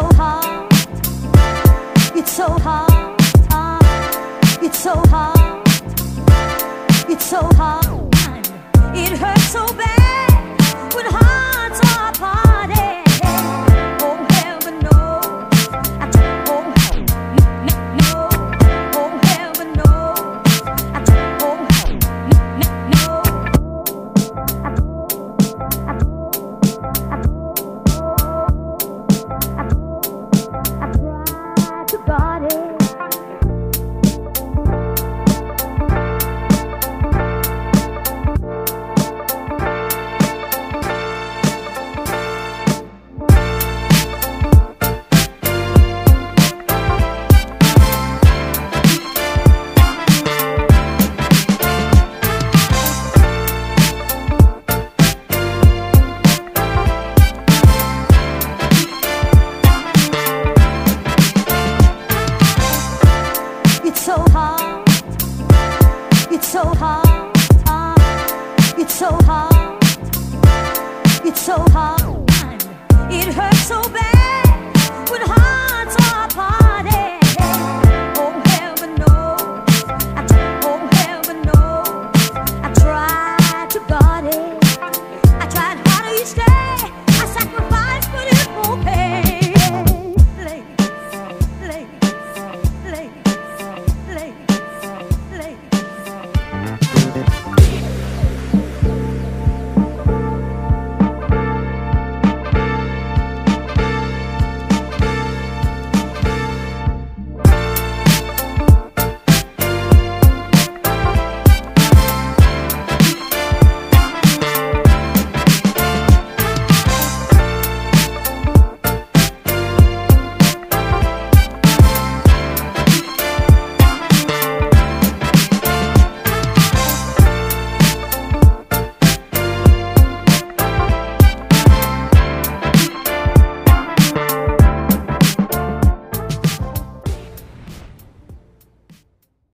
so hard. It's so hard. It's so hard. It's so hard. It hurts so bad. It's so hard. It's so hard.